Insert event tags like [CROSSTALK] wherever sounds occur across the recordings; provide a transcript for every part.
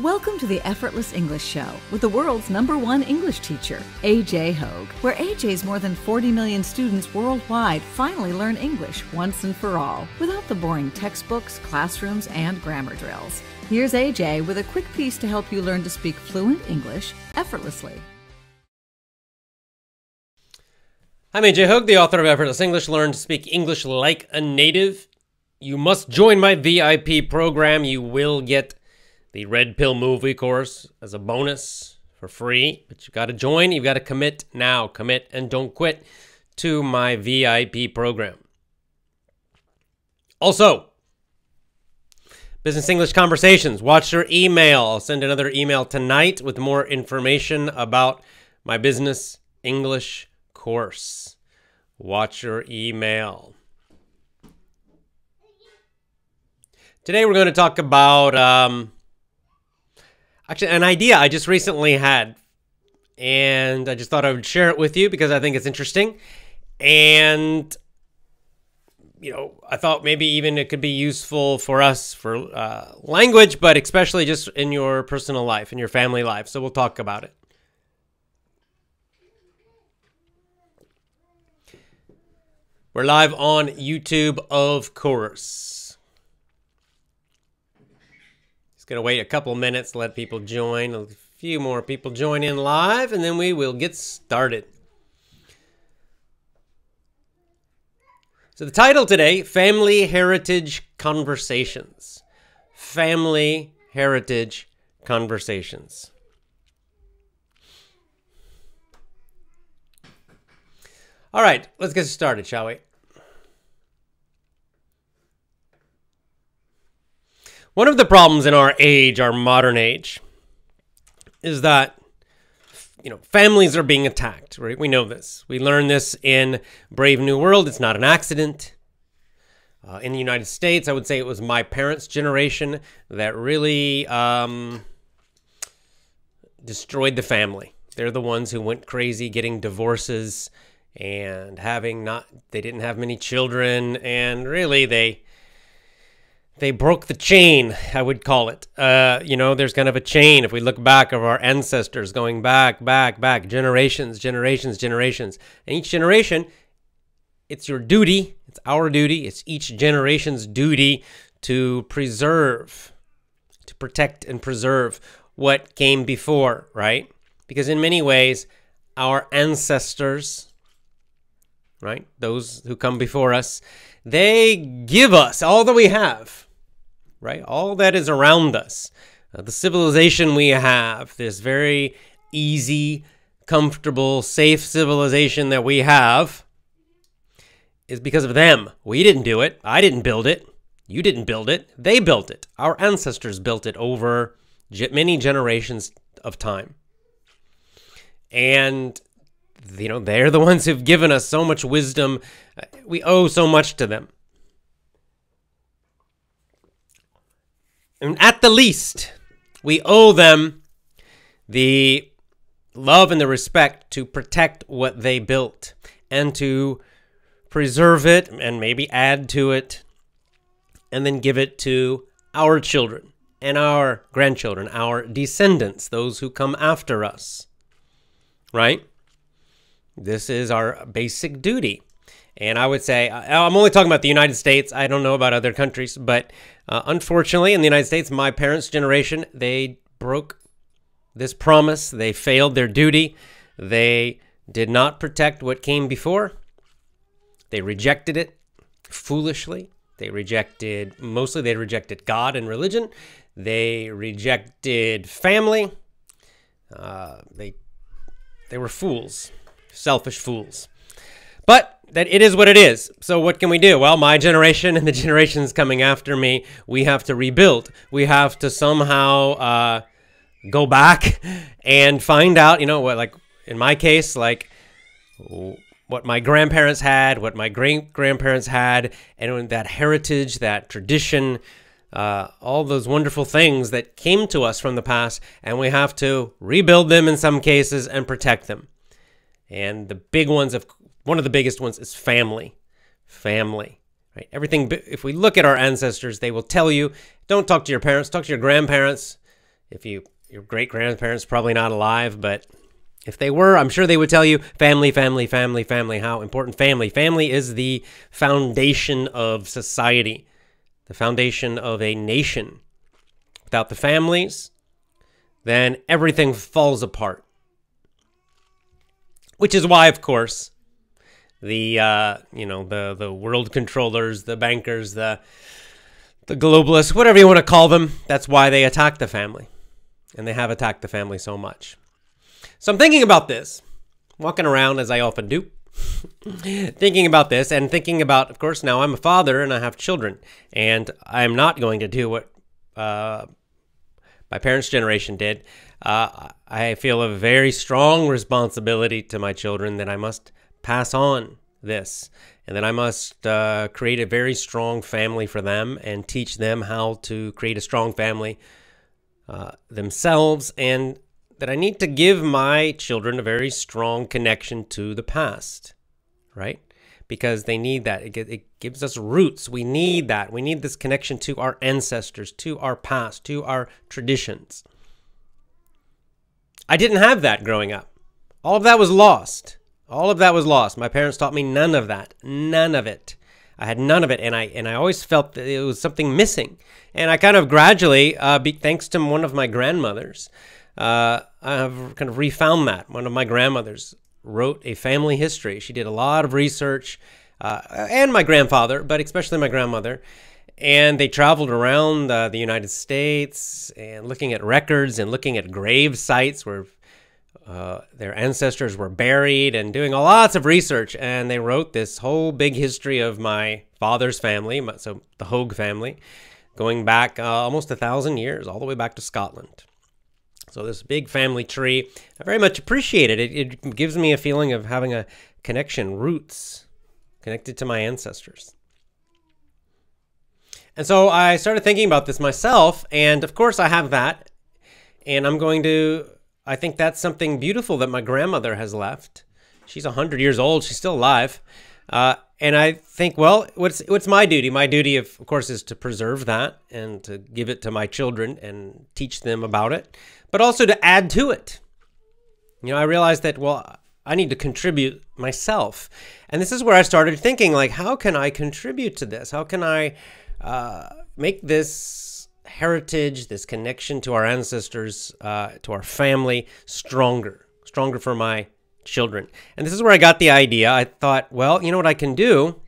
Welcome to the Effortless English Show with the world's number one English teacher, AJ Hoge, where AJ's more than 40 million students worldwide finally learn English once and for all without the boring textbooks, classrooms, and grammar drills. Here's AJ with a quick piece to help you learn to speak fluent English effortlessly. I'm AJ Hoge, the author of Effortless English. Learn to speak English like a native. You must join my VIP program. You will get the Red Pill movie course as a bonus for free, but you've got to join. You've got to commit now. Commit and don't quit to my VIP program. Also, Business English Conversations. Watch your email. I'll send another email tonight with more information about my business English course. Watch your email. Today we're going to talk about um, actually an idea I just recently had, and I just thought I would share it with you because I think it's interesting, and you know I thought maybe even it could be useful for us for uh, language, but especially just in your personal life, in your family life. So we'll talk about it. We're live on YouTube, of course. Just going to wait a couple minutes, let people join. A few more people join in live, and then we will get started. So, the title today Family Heritage Conversations. Family Heritage Conversations. All right, let's get started, shall we? One of the problems in our age, our modern age, is that you know families are being attacked. Right? We know this. We learn this in Brave New World. It's not an accident. Uh, in the United States, I would say it was my parents' generation that really um, destroyed the family. They're the ones who went crazy getting divorces and having not, they didn't have many children, and really they they broke the chain, I would call it. Uh, you know, there's kind of a chain if we look back of our ancestors going back, back, back, generations, generations, generations. And each generation, it's your duty, it's our duty, it's each generation's duty to preserve, to protect and preserve what came before, right? Because in many ways, our ancestors, right, those who come before us, they give us all that we have right? All that is around us. Uh, the civilization we have, this very easy, comfortable, safe civilization that we have, is because of them. We didn't do it. I didn't build it. You didn't build it. They built it. Our ancestors built it over many generations of time. And you know, they're the [LAUGHS] ones who've given us so much wisdom. Uh, we owe so much to them. And at the least, we owe them the love and the respect to protect what they built and to preserve it and maybe add to it and then give it to our children and our grandchildren, our descendants, those who come after us. Right? This is our basic duty. And I would say, I'm only talking about the United States. I don't know about other countries, but uh, unfortunately, in the United States, my parents' generation, they broke this promise. They failed their duty. They did not protect what came before. They rejected it foolishly. They rejected, mostly, they rejected God and religion. They rejected family. Uh, they, they were fools, selfish fools. But that it is what it is. So what can we do? Well, my generation and the [LAUGHS] generations coming after me, we have to rebuild. We have to somehow uh, go back [LAUGHS] and find out. You know what? Like in my case, like what my grandparents had, what my great grandparents had, and that heritage, that tradition. Uh, all those wonderful things that came to us from the past, and we have to rebuild them in some cases and protect them. And the big ones, of one of the biggest ones is family. Family. Right? Everything if we look at our ancestors, they will tell you, don't talk to your parents, talk to your grandparents. If you your great grandparents probably not alive, but if they were, I'm sure they would tell you family, family, family, family, how important family. Family is the foundation of society, the foundation of a nation. Without the families, then everything falls apart. Which is why, of course, the uh, you know the the world controllers, the bankers, the the globalists, whatever you want to call them, that's why they attack the family, and they have attacked the family so much. So I'm thinking about this, walking around as I often do, [LAUGHS] thinking about this, and thinking about, of course, now I'm a father and I have children, and I'm not going to do what uh, my parents' generation did. Uh, I feel a very strong responsibility to my children that I must pass on this and that I must uh, create a very strong family for them and teach them how to create a strong family uh, themselves, and that I need to give my children a very strong connection to the past, right? Because they need that. It, it gives us roots. We need that. We need this connection to our ancestors, to our past, to our traditions. I didn't have that growing up. All of that was lost. All of that was lost. My parents taught me none of that. None of it. I had none of it, and I and I always felt that it was something missing. And I kind of gradually, uh, be, thanks to one of my grandmothers, uh, I have kind of refound that. One of my grandmothers wrote a family history. She did a lot of research, uh, and my grandfather, but especially my grandmother. And they traveled around uh, the United States and looking at records and looking at grave sites where uh, their ancestors were buried and doing lots of research. And they wrote this whole big history of my father's family, so the Hoge family, going back uh, almost a thousand years, all the way back to Scotland. So this big family tree, I very much appreciate it. It, it gives me a feeling of having a connection, roots, connected to my ancestors. And so I started thinking about this myself, and of course I have that, and I'm going to I think that's something beautiful that my grandmother has left. She's 100 years old. She's still alive. Uh, and I think, well, what's what's my duty? My duty, of, of course, is to preserve that and to give it to my children and teach them about it, but also to add to it. You know, I realized that, well, I need to contribute myself. And this is where I started thinking, like, how can I contribute to this? How can I uh, make this heritage, this connection to our ancestors, uh, to our family, stronger, stronger for my children. And this is where I got the idea. I thought, well, you know what I can do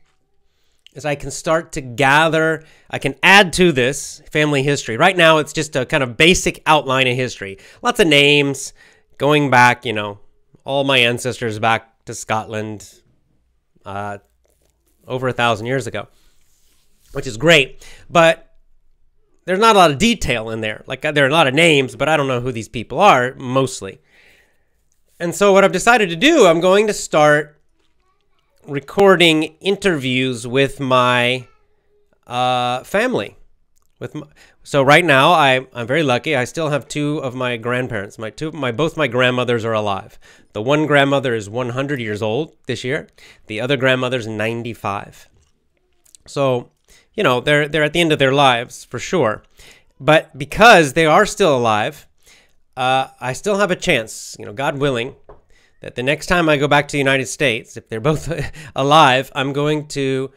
is I can start to gather, I can add to this family history. Right now, it's just a kind of basic outline of history. Lots of names going back, you know, all my ancestors back to Scotland uh, over a thousand years ago, which is great. But there's not a lot of detail in there. Like there are a lot of names, but I don't know who these people are mostly. And so what I've decided to do, I'm going to start recording interviews with my uh, family. With my, so right now, I I'm very lucky. I still have two of my grandparents. My two my both my grandmothers are alive. The one grandmother is 100 years old this year. The other grandmother's 95. So you know, they're they're at the end of their lives for sure. But because they are still alive, uh, I still have a chance, you know, God willing, that the next time I go back to the United States, if they're both [LAUGHS] alive, I'm going to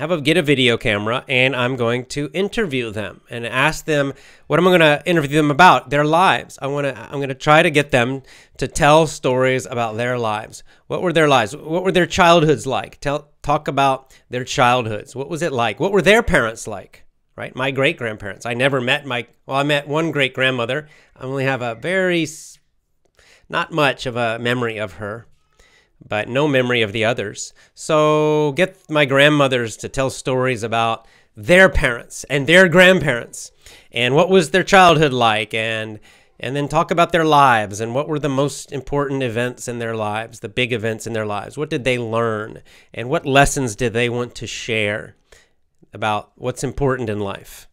have a get a video camera and I'm going to interview them and ask them what am I going to interview them about their lives. I want to I'm going to try to get them to tell stories about their lives. What were their lives? What were their childhoods like? Tell talk about their childhoods. What was it like? What were their parents like? Right? My great grandparents. I never met my well I met one great grandmother. I only have a very not much of a memory of her but no memory of the others. So get my grandmothers to tell stories about their parents and their grandparents and what was their childhood like and and then talk about their lives and what were the most important events in their lives, the big events in their lives. What did they learn and what lessons did they want to share about what's important in life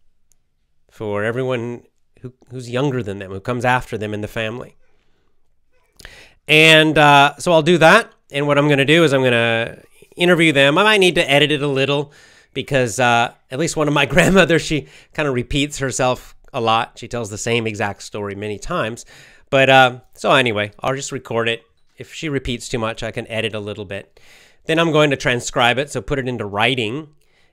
for everyone who, who's younger than them, who comes after them in the family. And uh, so I'll do that. And what I'm going to do is I'm going to interview them. I might need to edit it a little because uh, at least one of my [LAUGHS] grandmothers, she kind of repeats herself a lot. She tells the same exact story many times. But uh, so anyway, I'll just record it. If she repeats too much, I can edit a little bit. Then I'm going to transcribe it, so put it into writing.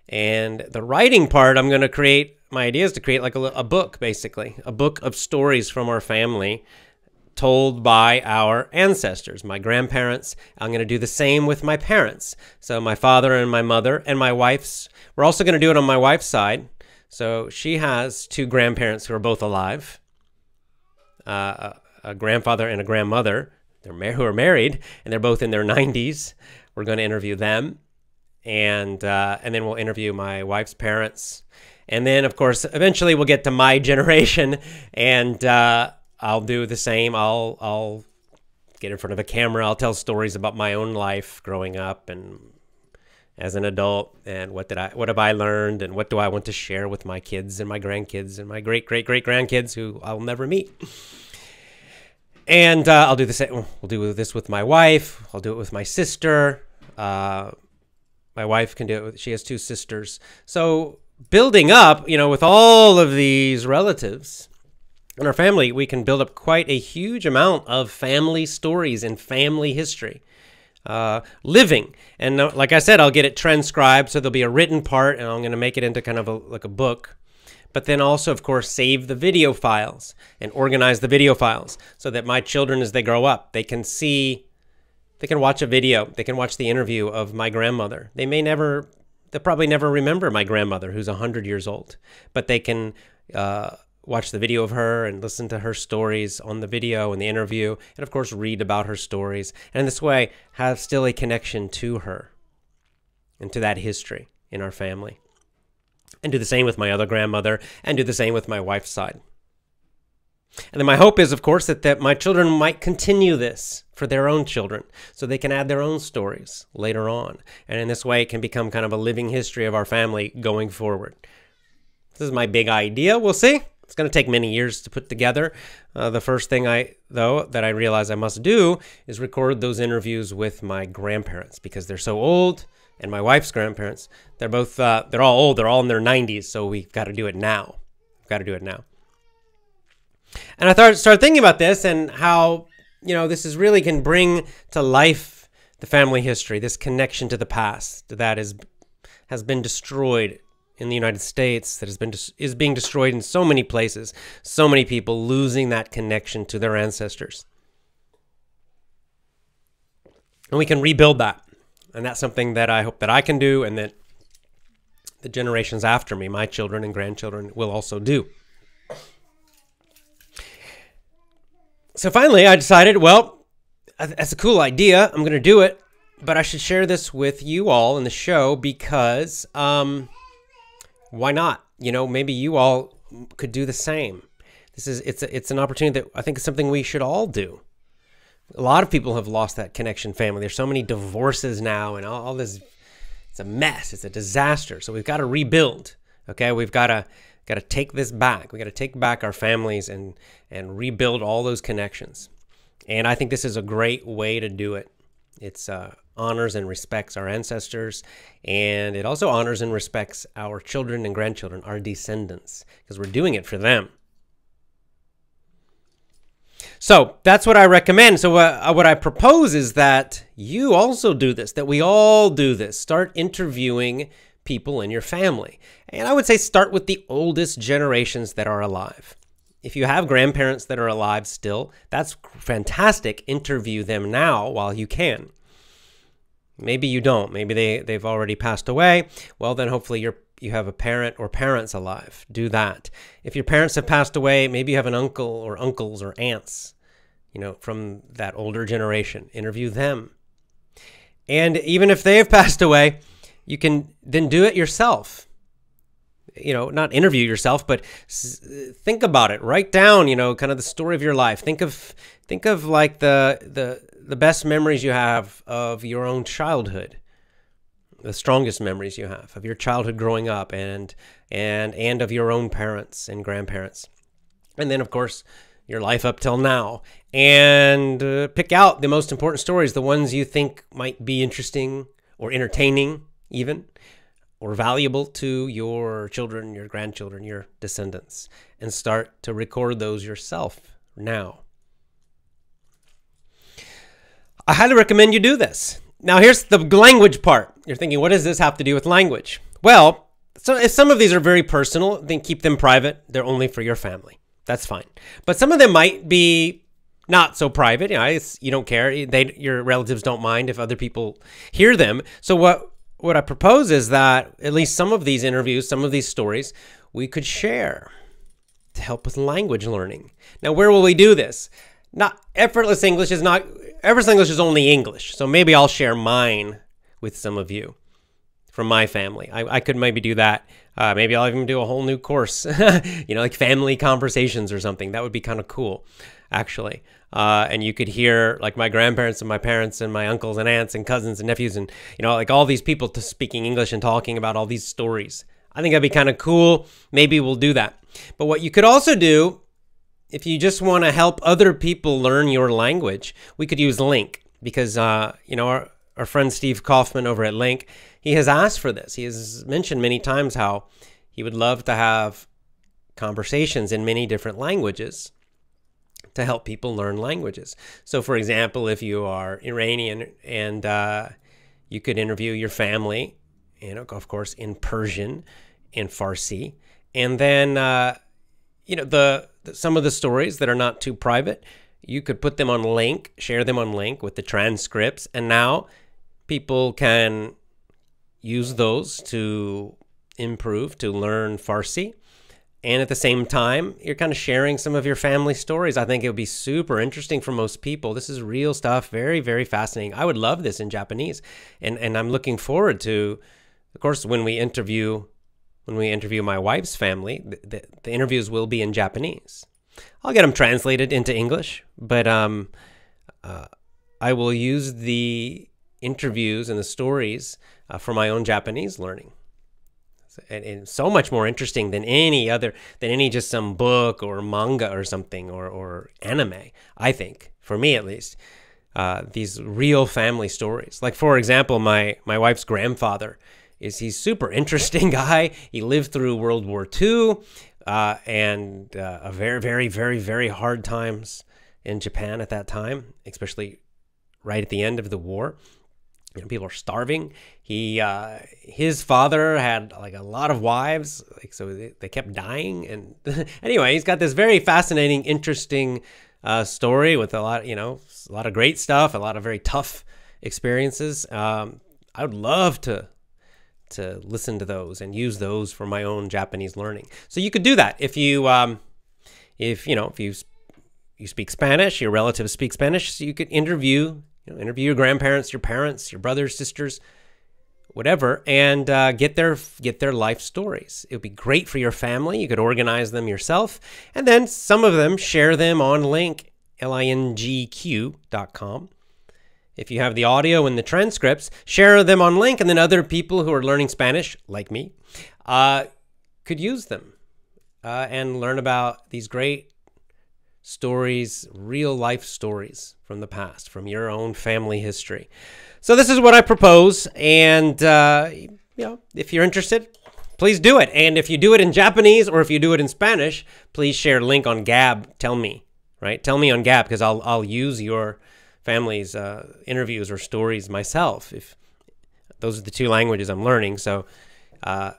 And the writing part, I'm going to create my idea is to create like a, a book, basically, a book of stories from our family told by our ancestors, my grandparents. I'm going to do the same with my parents. So, my father and my mother and my wife's. We're also going to do it on my wife's side. So, she has two grandparents who are both alive uh, a, grandfather and a grandmother they're who are married, and they're both in their 90s. We're going to interview them. And, uh, and then we'll interview my wife's parents. And then, of course, eventually we'll get to my [LAUGHS] generation, and uh, I'll do the same. I'll I'll get in front of a camera. I'll tell stories about my own life growing up and as an adult, and what did I what have I learned, and what do I want to share with my kids and my grandkids and my great great great grandkids who I'll never meet. And uh, I'll do the same. We'll do this with my wife. I'll do it with my sister. Uh, my wife can do it. With, she has two sisters. So building up, you know, with all of these relatives in our family, we can build up quite a huge amount of family stories and family history. Uh, living and like I said, I'll get it transcribed, so there'll be a written part, and I'm going to make it into kind of a, like a book. But then also, of course, save the video files and organize the video files so that my children, as they grow up, they can see, they can watch a video, they can watch the interview of my grandmother. They may never they'll probably never remember my grandmother who's 100 years old, but they can uh, watch the video of her and listen to her stories on the video and the interview, and of course, read about her stories. And in this way, have still a connection to her and to that history in our family. And do the same with my other grandmother, and do the same with my wife's side. And then my hope is, of course, that, that my children might continue this for their own children so they can add their own stories later on. And in this way, it can become kind of a living history of our family going forward. This is my big idea. We'll see. It's going to take many years to put together. Uh, the first thing I, though, that I realize I must do is record those interviews with my grandparents because they're so old, and my wife's grandparents. They're both, uh, they're all old. They're all in their 90s, so we've got to do it now. We've got to do it now. And I thought, started thinking about this and how, you know, this is really can bring to life the family history, this connection to the past that is has been destroyed in the United States, that has been is being destroyed in so many places. So many people losing that connection to their ancestors. And we can rebuild that. And that's something that I hope that I can do and that the generations after me, my children and grandchildren, will also do. So finally, I decided, well, that's a cool idea. I'm going to do it, but I should share this with you all in the show because um, why not? You know, maybe you all could do the same. This is it's a, it's an opportunity that I think is something we should all do. A lot of people have lost that connection family. There's so many divorces now and all, all this it's a mess. It's a disaster. So we've got to rebuild. Okay? We've got to got to take this back. We got to take back our families and and rebuild all those connections. And I think this is a great way to do it. It's uh, honors and respects our ancestors, and it also honors and respects our children and grandchildren, our descendants, because we're doing it for them. So that's what I recommend. So, uh, what I propose is that you also do this, that we all do this. Start interviewing people in your family. And I would say start with the oldest generations that are alive. If you have grandparents that are alive still, that's fantastic. Interview them now while you can. Maybe you don't. Maybe they, they've already passed away. Well, then hopefully you're you have a parent or parents alive. Do that. If your parents have passed away, maybe you have an uncle or uncles or aunts, you know, from that older generation. Interview them. And even if they have [LAUGHS] passed away, you can then do it yourself you know not interview yourself but think about it write down you know kind of the story of your life think of think of like the the the best memories you have of your own childhood the strongest memories you have of your childhood growing up and and and of your own parents and grandparents and then of course your life up till now and uh, pick out the most important stories the ones you think might be interesting or entertaining even or valuable to your children, your grandchildren, your descendants. and start to record those yourself now. I highly recommend you do this. Now, here's the language part. You're thinking, what does this have to do with language? Well, so if some of these are very personal, then keep them private. They're only for your family. That's fine. But some of them might be not so private. You know, you don't care. They, your relatives don't mind if other people hear them. So what what I propose is that at least some of these interviews, some of these stories, we could share to help with language learning. Now, where will we do this? Not effortless English is not effortless English is only English. So maybe I'll share mine with some of you from my family. I, I could maybe do that. Uh, maybe I'll even do a whole new course, [LAUGHS] you know, like family conversations or something. That would be kind of cool, actually. Uh, and you could hear like my grandparents and my parents and my uncles and aunts and cousins and nephews and you know like all these people to speaking English and talking about all these stories. I think that'd be kind of cool. Maybe we'll do that. But what you could also do if you just want to help other people learn your language, we could use LingQ because, uh, you know, our, our friend Steve Kaufmann over at LingQ, he has asked for this. He has mentioned many times how he would love to have conversations in many different languages to help people learn languages. So, for example, if you are Iranian and uh, you could interview your family, you know, of course, in Persian, in Farsi, and then, uh, you know, the some of the stories that are not too private, you could put them on LingQ, share them on LingQ with the transcripts, and now people can use those to improve, to learn Farsi. And at the same time, you're kind of sharing some of your family stories. I think it would be super interesting for most people. This is real stuff, very, very fascinating. I would love this in Japanese. And and I'm looking forward to, of course, when we interview when we interview my wife's family, the, the, the, interviews will be in Japanese. I'll get them translated into English, but um, uh, I will use the interviews and the stories uh, for my own Japanese learning. And, and, so much more interesting than any other, than any just some book or manga or something or, or anime, I think, for me at least. Uh, these real family stories. Like, for example, my, my wife's grandfather is he's super interesting [LAUGHS] guy. He lived through World War II uh, and uh, a very, very, very, very hard times in Japan at that time, especially right at the end of the war. You know, people are starving. He, uh, his father had like a lot of wives, like so they, they kept dying. And [LAUGHS] anyway, he's got this very fascinating, interesting uh, story with a lot, you know, a lot of great stuff, a lot of very tough experiences. Um, I would love to to listen to those and use those for my own Japanese learning. So you could do that if you, um, if you know, if you you speak Spanish, your relatives speak Spanish, so you could interview, you know, interview your grandparents, your parents, your brothers, sisters, whatever, and uh, get their get their life stories. It would be great for your family. You could organize them yourself, and then some of them share them on LingQ L-I-N-G-Q dot com if you have the audio and the transcripts, share them on LingQ, and then other people who are learning Spanish, like me, uh, could use them uh, and learn about these great stories, real life stories from the past, from your own family history. So this is what I propose, and uh, you know, if you're interested, please do it. And if you do it in Japanese or if you do it in Spanish, please share link on Gab. Tell me, right? Tell me on Gab because I'll I'll use your families' uh, interviews or stories myself. If those are the two languages I'm learning, so uh,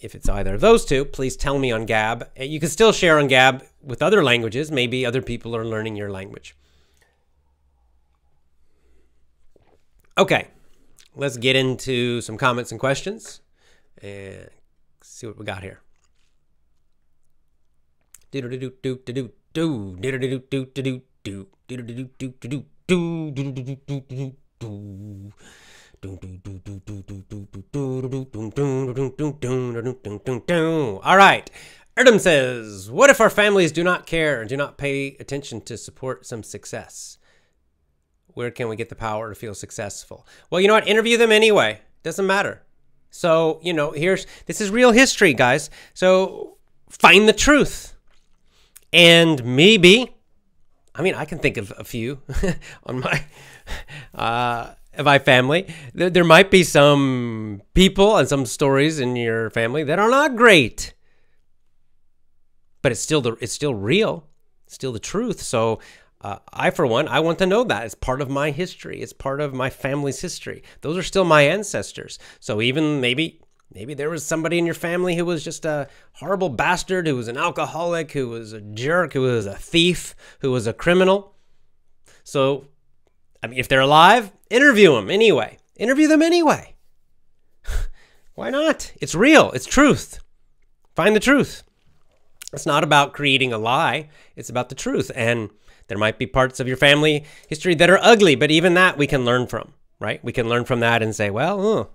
if it's either of those two, please tell me on Gab. You can still share on Gab with other languages. Maybe other people are learning your language. Okay, let's get into some comments and questions and see what we got here. Do do do do do do do do do do do do do do do do do do all right. Erdem says, What if our families do not care and do not pay attention to support some success? Where can we get the power to feel successful? Well, you know what? Interview them anyway. Doesn't matter. So, you know, here's this is real history, guys. So find the truth. And maybe I mean, I can think of a few [LAUGHS] on my uh, my family. There, there might be some people and some stories in your family that are not great. but it's still the it's still real, it's still the truth. So uh, I, for one, I want to know that it's part of my history. It's part of my family's history. Those are still my ancestors. So even maybe maybe there was somebody in your family who was just a horrible bastard, who was an alcoholic, who was a jerk, who was a thief, who was a criminal. So, I mean, if they're alive, interview them anyway. Interview them anyway. [LAUGHS] Why not? It's real. It's truth. Find the truth. It's not about creating a lie. It's about the truth. And there might be parts of your family history that are ugly, but even that we can learn from, right? We can learn from that and say, well,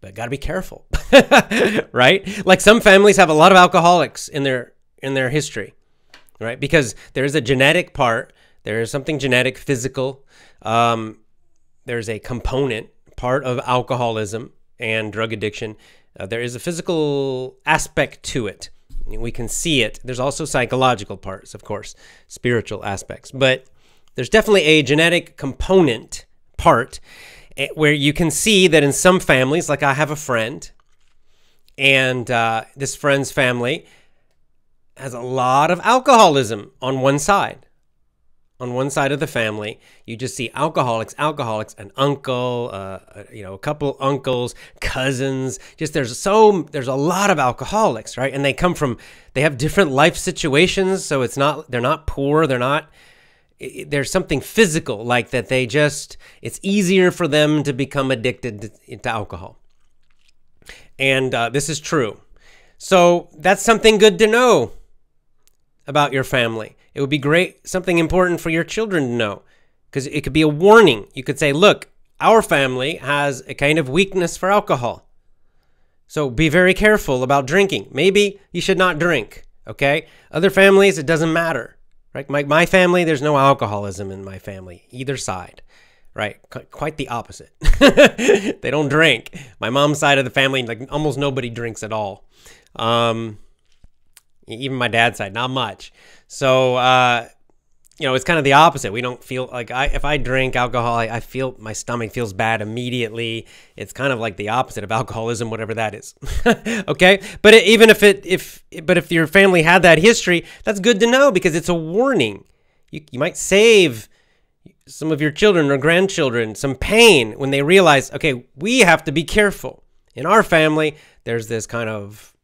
but got to be careful, [LAUGHS] right? Like some families have a lot of alcoholics in their in their history, right? Because there's a genetic part, there is something genetic, physical. Um, there's a component part of alcoholism and drug addiction. Uh, there is a physical aspect to it we can see it. There's also psychological parts, of course, spiritual aspects, but there's definitely a genetic component part where you can see that in some families, like I have a friend, and uh, this friend's family has a lot of alcoholism on one side on one side of the family, you just see alcoholics, alcoholics, an uncle, uh, uh, you know, a couple uncles, cousins. Just there's so there's a lot of alcoholics, right? And they come from they have different life situations, so it's not they're not poor, they're not. There's something physical like that. They just it's easier for them to become addicted to, to alcohol, and uh, this is true. So that's something good to know about your family. It would be great, something important for your children to know, because it could be a warning. You could say, look, our family has a kind of weakness for alcohol. So be very careful about drinking. Maybe you should not drink, okay? Other families, it doesn't matter, right? My, my family, there's no alcoholism in my family, either side, right? Qu- quite the opposite. [LAUGHS] they don't drink. My mom's side of the family, like almost nobody drinks at all. Um, even my dad's side, not much. So, uh, you know, it's kind of the opposite. We don't feel like I, if I drink alcohol, I, I, feel my stomach feels bad immediately. It's kind of like the opposite of [LAUGHS] alcoholism, whatever that is. [LAUGHS] okay. But it, even if it, if, but if your family had that history, that's good to know because it's a warning. You, you might save some of your children or grandchildren some pain when they realize, okay, we have to be careful. In our family, there's this kind of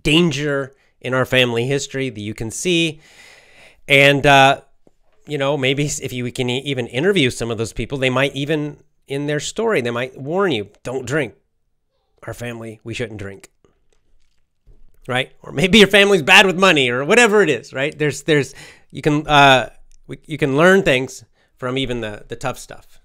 danger in our family history that you can see. And, uh, you know, maybe if you can even interview some of those people, they might even, in their story, they might warn you don't drink. Our family, we shouldn't drink. Right? Or maybe your family's bad with money or whatever it is, right? There's, there's, you can, uh, you can learn things from even the, the tough stuff.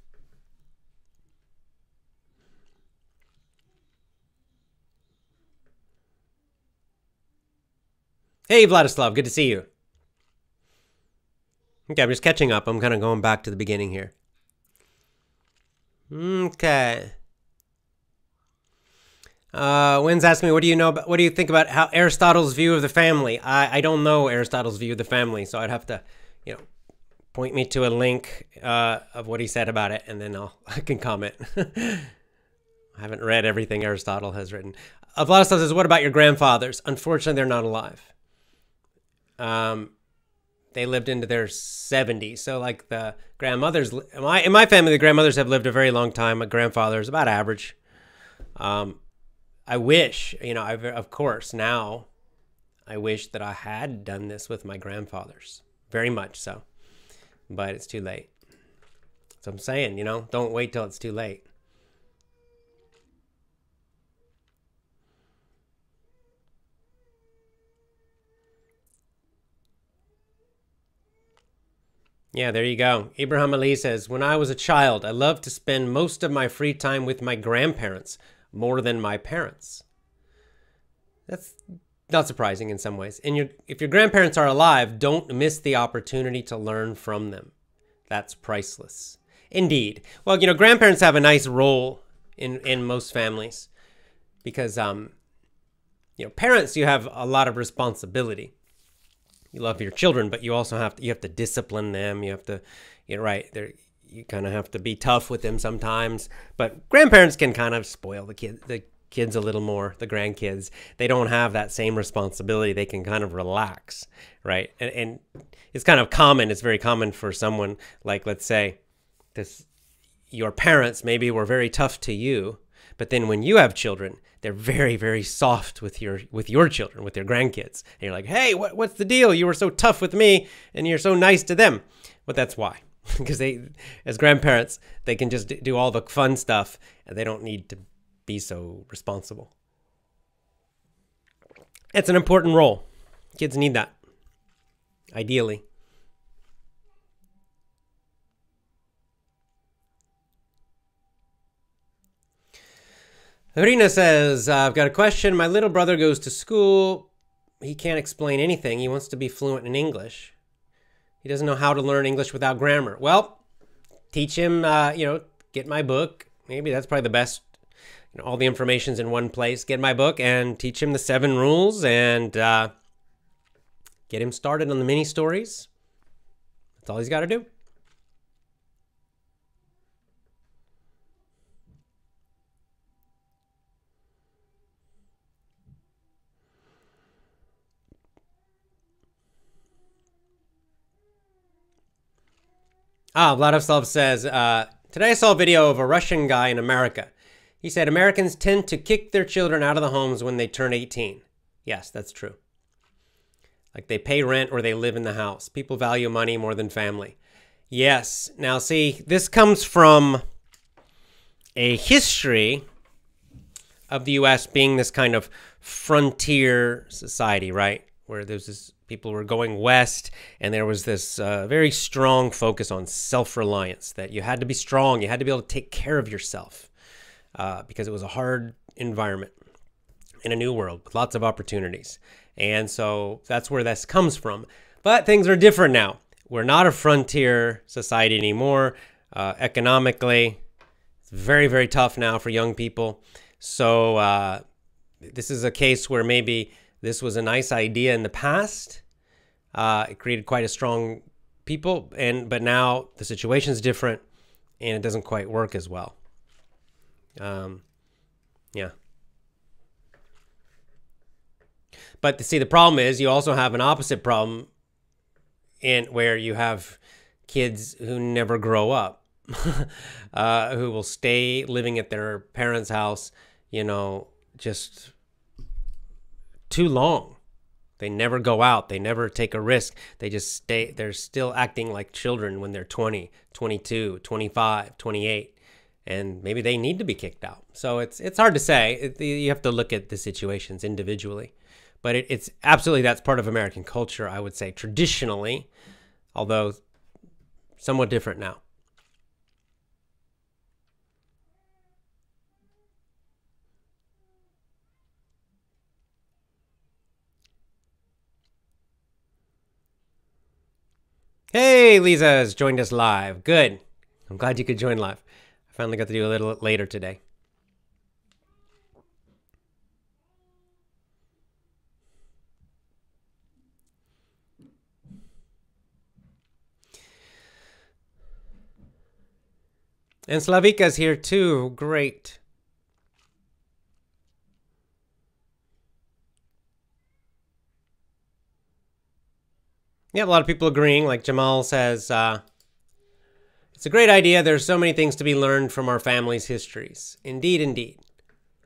Hey, Vladislav, good to see you. Okay, I'm just catching up. I'm kind of going back to the beginning here. Okay. Uh, Wynn's asked me, what do you know about, what do you think about how Aristotle's view of the family? I, I don't know Aristotle's view of the family, so I'd have to, you know, point me to a link uh, of what he said about it, and then I'll, [LAUGHS] I can comment. [LAUGHS] I haven't read everything Aristotle has written. A lot of stuff says, what about your grandfathers? Unfortunately, they're not alive. Um, they lived into their 70s. So like the grandmothers, my, in my family, the grandmothers have lived a very long time. My grandfather is about average. Um, I wish, you know, I've, of course, now I wish that I had done this with my grandfathers. Very much so. But it's too late. So I'm saying, you know, don't wait till it's too late. Yeah, there you go. Ibrahim Ali says, When I was a child, I loved to spend most of my free time with my grandparents more than my parents. That's not surprising in some ways. And your, if your grandparents are alive, don't miss the opportunity to learn from them. That's priceless. Indeed. Well, you know, grandparents have a nice role in, in most families because, um, you know, parents, you have a lot of responsibility you love your children, but you also have to you have to discipline them. You have to, you know, right there. You kind of have to be tough with them sometimes. But grandparents can kind of spoil the kid the kids a little more, the grandkids, they don't have that same responsibility. They can kind of relax, right? And, and it's kind of common. It's very common for someone like, let's say, this your parents maybe were very tough to you, but then when you have children, they're very very soft with your with your children, with their grandkids. And you're like, "Hey, what, what's the deal? You were so tough with me, and you're so nice to them." But that's why, [LAUGHS] because they, as grandparents, they can just do all the fun stuff, and they don't need to be so responsible. It's an important role. Kids need that. Ideally. Arena says, I've got a question. My little brother goes to school. He can't explain anything. He wants to be fluent in English. He doesn't know how to learn English without grammar. Well, teach him, uh, you know, get my book. Maybe that's probably the best. You know, all the information's in one place. Get my book and teach him the seven rules and uh, get him started on the mini stories. That's all he's got to do. Ah, Vladisłav says, uh, Today I saw a video of a Russian guy in America. He said Americans tend to kick their children out of the homes when they turn 18. Yes, that's true. Like they pay rent or they live in the house. People value money more than family. Yes. Now, see, this comes from a history of the U.S. being this kind of frontier society, right? Where there's this people were going west, and there was this uh, very strong focus on self reliance that you had to be strong, you had to be able to take care of yourself uh, because it was a hard environment in a new world with lots of opportunities. And so that's where this comes from. But things are different now. We're not a frontier society anymore. Uh, economically, it's very, very tough now for young people. So uh, this is a case where maybe this was a nice idea in the past. Uh, it created quite a strong people, and but now the situation is different, and it doesn't quite work as well. Um, yeah. But to see, the problem is you also have an opposite problem, in where you have kids who never grow up, [LAUGHS] uh, who will stay living at their parents' house, you know, just too long. They never go out. They never take a risk. They just stay. They're still acting like children when they're 20, 22, 25, 28. And maybe they need to be kicked out. So it's it's hard to say. It, you have to look at the situations individually. But it, it's absolutely that's part of American culture, I would say, traditionally, although somewhat different now. Hey, Lisa has joined us live. Good. I'm glad you could join live. I finally got to do a little later today. And Slavika's here too. Great. Yeah, a lot of people agreeing. Like Jamal says, uh, it's a great idea. There's so many things to be learned from our family's histories. Indeed, indeed.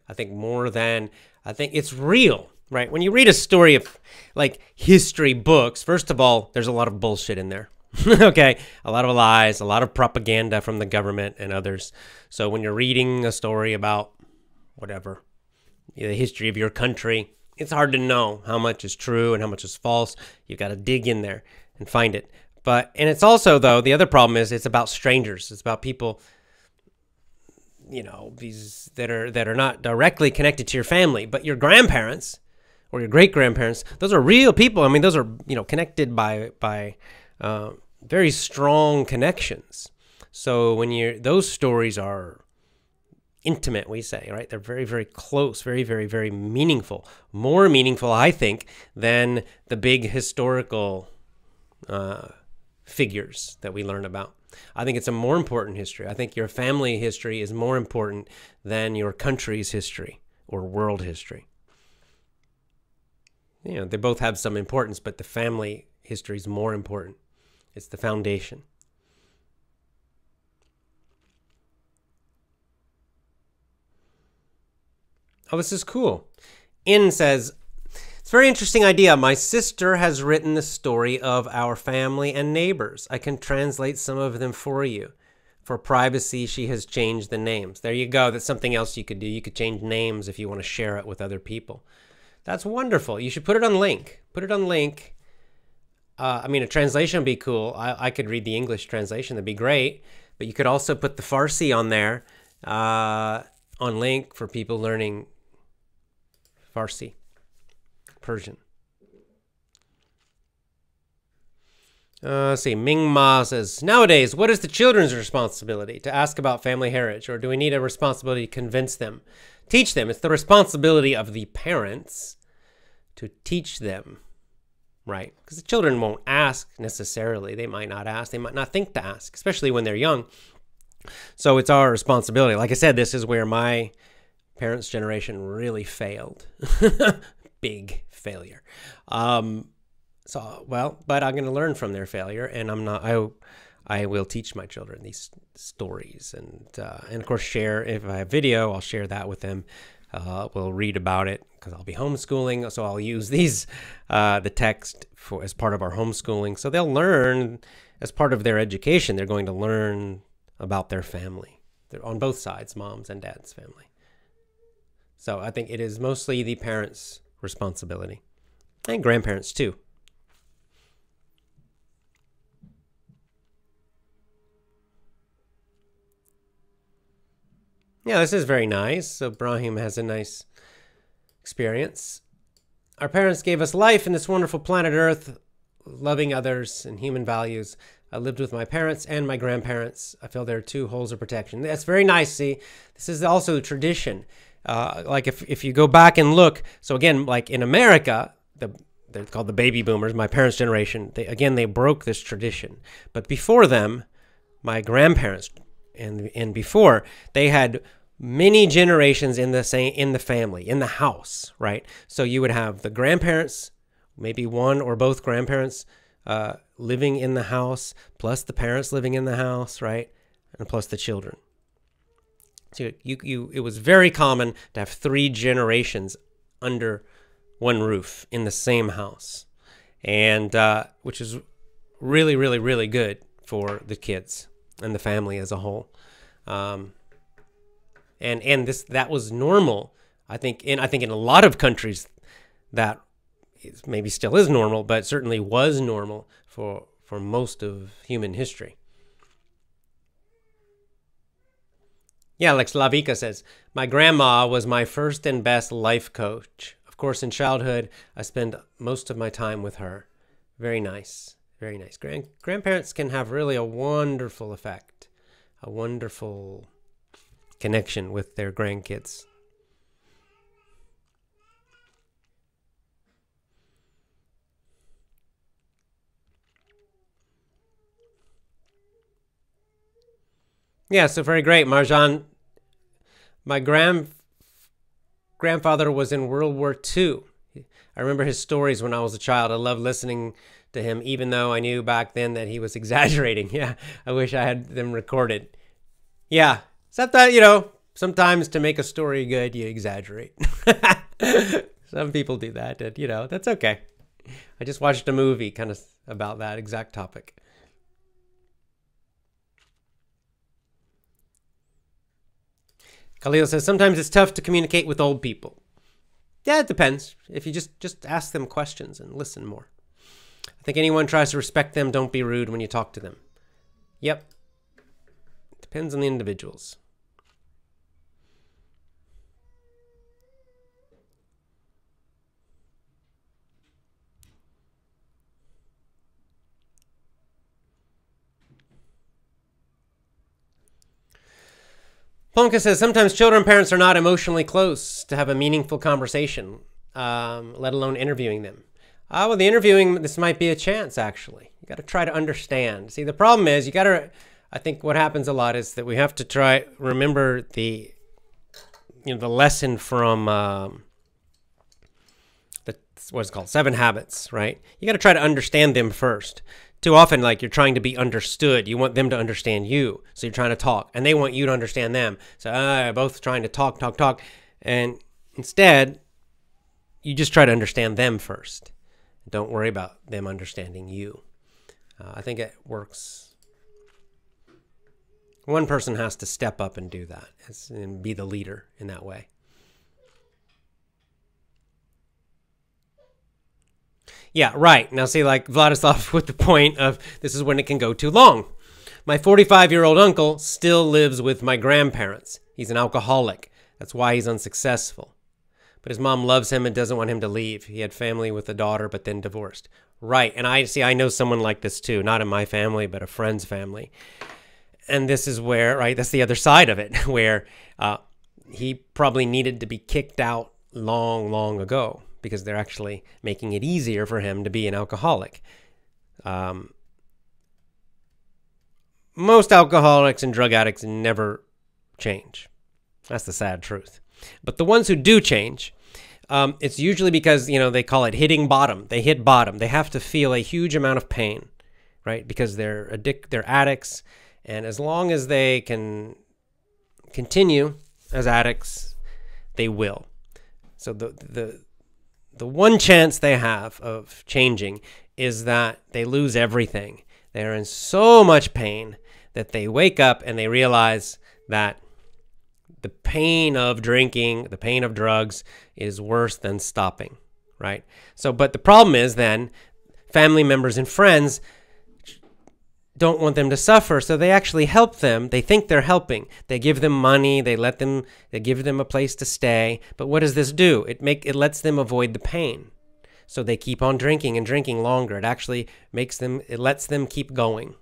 I think more than, I think it's real, right? When you read a story of like history books, first of all, there's a lot of bullshit in there. [LAUGHS] okay, a lot of lies, a lot of propaganda from the government and others. So when you're reading a story about whatever, the history of your country, it's hard to know how much is true and how much is false. You've got to dig in there and find it. But and it's also though the other problem is it's about strangers. It's about people you know, these that are that are not directly connected to your family, but your grandparents or your great grandparents. Those are real people. I mean, those are you know connected by by uh, very strong connections. So when you're those stories are intimate, we say, right? They're very, very close, very, very, very meaningful. More meaningful, I think, than the big historical uh, figures that we learn about. I think it's a more important history. I think your family history is more important than your country's history or world history. You know, they both have some importance, but the family history is more important. It's the foundation. Oh, this is cool. In says, it's a very interesting idea. My sister has written the story of our family and neighbors. I can translate some of them for you. For privacy, she has changed the names. There you go. That's something else you could do. You could change names if you want to share it with other people. That's wonderful. You should put it on LingQ. Put it on LingQ. Uh, I mean, a translation would be cool. I, I could read the English translation. That'd be great. But you could also put the Farsi on there uh, on LingQ for people learning Farsi, Persian. Uh, see. Ming Ma says, Nowadays, what is the children's responsibility to ask about family heritage, or do we need a responsibility to convince them? Teach them. It's the responsibility of the parents to teach them, right? Because the children won't ask necessarily. They might not ask. They might not think to ask, especially when they're young. So it's our responsibility. Like I said, this is where my parents' generation really failed. [LAUGHS] Big failure. Um, so well, but I'm going to learn from their failure, and I'm not. I I will teach my children these stories, and uh, and of course share. If I have video, I'll share that with them. Uh, we'll read about it because I'll be homeschooling, so I'll use these uh, the text for as part of our homeschooling. So they'll learn as part of their education. They're going to learn about their family. They're on both sides, mom's and dad's family. So I think it is mostly the parents' responsibility and grandparents too. Yeah, this is very nice. So Brahim has a nice experience. Our parents gave us life in this wonderful planet Earth, loving others and human values. I lived with my parents and my grandparents. I feel there are two holes of protection. That's very nice. See, this is also tradition. Uh, like if, if you go back and look, so again, like in America, the they're called the baby boomers, my parents' generation. They again they broke this tradition, but before them, my grandparents and and before they had many generations in the same in the family in the house, right? So you would have the grandparents, maybe one or both grandparents uh, living in the house, plus the parents living in the house, right, and plus the children. So you, you, it was very common to have three generations under one roof in the same house, and uh, which is really, really, really good for the kids and the family as a whole. Um, and and this that was normal. I think in I think in a lot of countries that maybe still is normal, but certainly was normal for for most of human history. Yeah, like Slavika says, my grandma was my first and best life coach. Of course, in childhood, I spent most of my time with her. Very nice. Very nice. Grand- grandparents can have really a wonderful effect, a wonderful connection with their grandkids. Yeah, so very great. Marjan my grand grandfather was in World War II. I remember his stories when I was a child. I loved listening to him, even though I knew back then that he was [LAUGHS] exaggerating. Yeah, I wish I had them recorded. Yeah, except that, you know, sometimes to make a story good, you exaggerate. [LAUGHS] Some people do that, and, you know, that's okay. I just watched a movie kind of about that exact topic. Khalil says sometimes it's tough to communicate with old people. Yeah, it depends. If you just just ask them questions and listen more. I think anyone tries to respect them, don't be rude when you talk to them. Yep. Depends on the individuals. Ponka says sometimes children and parents are not emotionally close to have a meaningful conversation, um, let alone interviewing them. Uh, well, the interviewing, this might be a chance, actually. You got to try to understand. See, the problem is, you got to, I think what happens a lot is that we have to try, remember the, you know the lesson from um, the what's called Seven Habits, right? You got to try to understand them first. Too often, like you're trying to be understood, you want them to understand you, so you're trying to talk, and they want you to understand them. So uh, both trying to talk, talk, talk, and instead, you just try to understand them first. Don't worry about them understanding you. Uh, I think it works. One person has to step up and do that and be the leader in that way. Yeah, right. Now, see, like Vladislav [LAUGHS] with the point of this is when it can go too long. My 45 year old uncle still lives with my grandparents. He's an alcoholic. That's why he's unsuccessful. But his mom loves him and doesn't want him to leave. He had family with a daughter, but then divorced. Right. And I see, I know someone like this too, not in my family, but a friend's family. And this is where, right, that's the other side of it, [LAUGHS] where uh, he probably needed to be kicked out long, long ago because they're actually making it easier for him to be an alcoholic. Um, most alcoholics and drug addicts never change. That's the sad truth. But the ones who do change, um, it's usually because you know they call it hitting bottom. They hit bottom. They have to feel a huge amount of pain, right? Because they're addict, they're addicts, and as long as they can continue as addicts, they will. So the the the one chance they have of changing is that they lose everything. They're in so much pain that they wake up and they realize that the pain of drinking, the pain of drugs is worse than stopping, right? So, but the problem is then family members and friends don't want them to suffer, so they actually help them. They think they're helping. They give them money, they let them they give them a place to stay. But what does this do? It make it lets them avoid the pain. So they keep on drinking and drinking longer. It actually makes them it lets them keep going.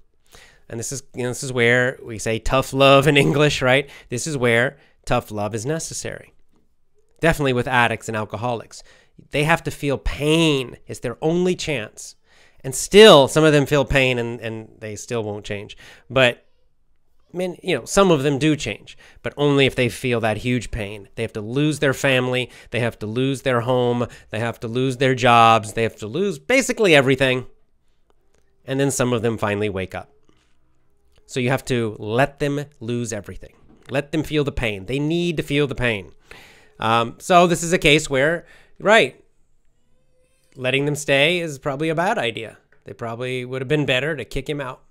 And this is you know this is where we say tough love in [LAUGHS] English, right? This is where tough love is necessary. Definitely with addicts and alcoholics. They have to feel pain. It's their only chance and still some of them feel pain and, and they still won't change. But I mean, you know, some of them do change, but only if they feel that huge pain. They have to lose their family, they have to lose their home, they have to lose their jobs, they have to lose basically everything. And then some of them finally wake up. So you have to let them lose everything. Let them feel the pain. They need to feel the pain. Um, so this is a case where, right, letting them stay is probably a bad idea. They probably would have been better to kick him out.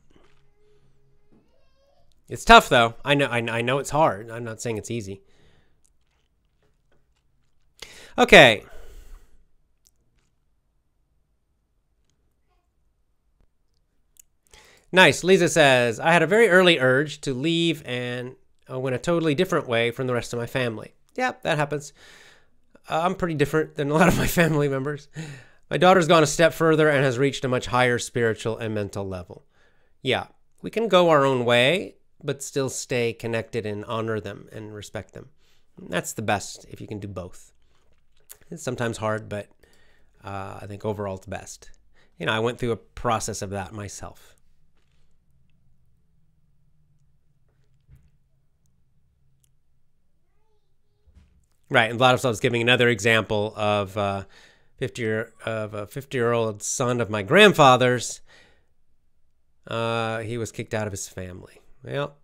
It's tough though. I know I, I know it's hard. I'm not saying it's easy. Okay. Nice. Lisa says, I had a very early urge to leave and uh, went a totally different way from the rest of my family. Yeah, that happens. Uh, I'm pretty different than a lot of my [LAUGHS] family members. My daughter's gone a step further and has reached a much higher spiritual and mental level. Yeah, we can go our own way, but still stay connected and honor them and respect them. That's the best if you can do both. It's sometimes hard, but uh, I think overall it's best. You know, I went through a process of that myself. Right, and Vladislav's giving another example of uh, 50 year of a 50 year old son of my grandfather's. Uh, he was kicked out of his family. Well,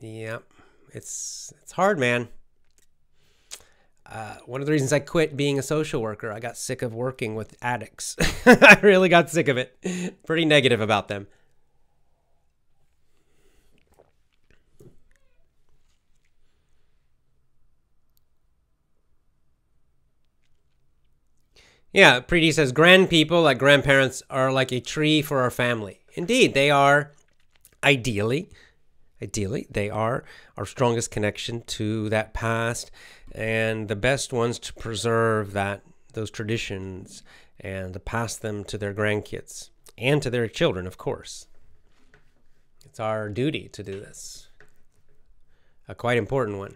yeah, it's it's hard, man. Uh, one of the reasons I quit being a social worker, I got sick of working with addicts. [LAUGHS] I really got sick of it. Pretty negative about them. Yeah, Preeti says grand people like grandparents are like a tree for our family. Indeed, they are ideally ideally they are our strongest connection to that past and the best ones to preserve that those traditions and to pass them to their grandkids and to their children of course. It's our duty to do this. A quite important one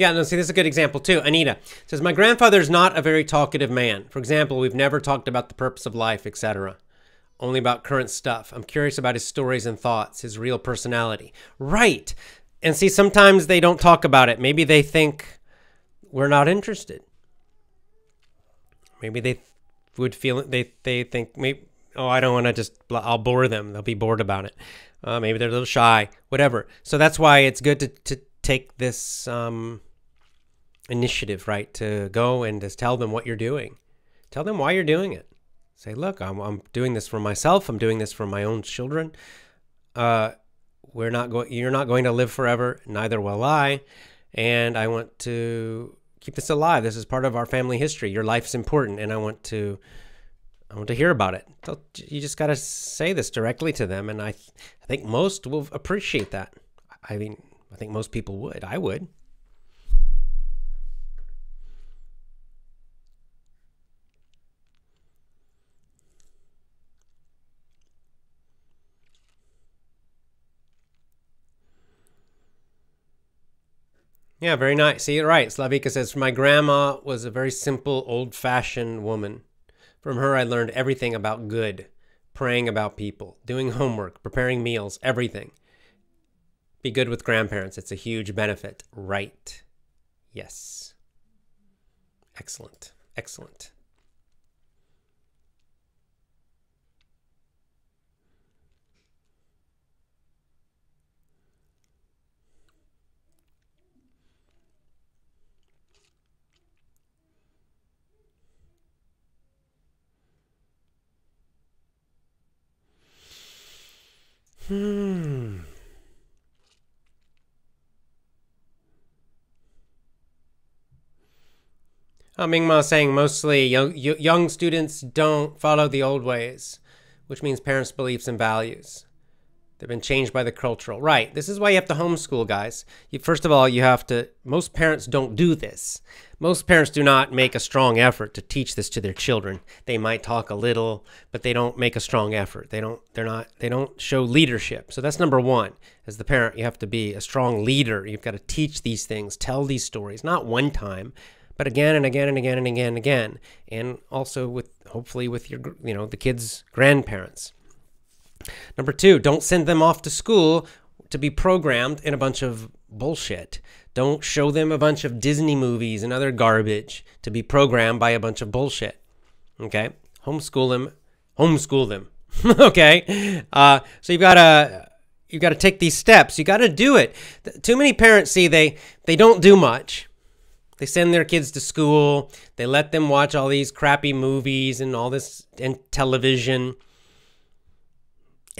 Yeah, no, see, this is a good example too. Anita says, My grandfather's not a very talkative man. For example, we've never talked about the purpose of life, etc. Only about current stuff. I'm curious about his stories and thoughts, his real personality. Right. And see, sometimes they don't talk about it. Maybe they think we're not interested. Maybe they would feel they they think maybe oh I don't want to just I'll bore them. They'll be bored about it. Uh, maybe they're a little shy, whatever. So that's why it's good to to take this um, initiative, right? To go and just tell them what you're doing. Tell them why you're doing it. Say, look, I'm, I'm doing this for myself. I'm doing this for my own children. Uh, we're not going. You're not going to live forever. Neither will I. And I want to keep this alive. This is part of our family history. Your life's important, and I want to. I want to hear about it. So you just got to say this directly to them, and I, th- I think most will appreciate that. I mean, I think most people would. I would. Yeah, very nice. See, right. Slavika says, My grandma was a very simple, old fashioned woman. From her, I learned everything about good, praying about people, doing homework, preparing meals, everything. Be good with grandparents. It's a huge benefit. Right. Yes. Excellent. Excellent. Hmm. Uh, Mingma saying mostly young, young students don't follow the old ways, which means parents' beliefs and values. They've been changed by the cultural. Right. This is why you have to homeschool, guys. You, first of all, you have to, most parents don't do this. Most parents do not make a strong effort to teach this to their children. They might talk a little, but they don't make a strong effort. They don't, they're not, they don't show leadership. So that's number one. As the parent, you have to be a strong leader. You've got to teach these things, tell these stories, not one time, but again and again and again and again and again. And also with, hopefully with your, you know, the kids' grandparents. Number two, don't send them off to school to be programmed in a bunch of bullshit. Don't show them a bunch of Disney movies and other garbage to be programmed by a bunch of bullshit. Okay? Homeschool them. Homeschool them. [LAUGHS] okay? Uh, so you've got to you've got to take these steps. You got to do it. Too many parents see they they don't do much. They send their kids to school. They let them watch all these crappy movies and all this and television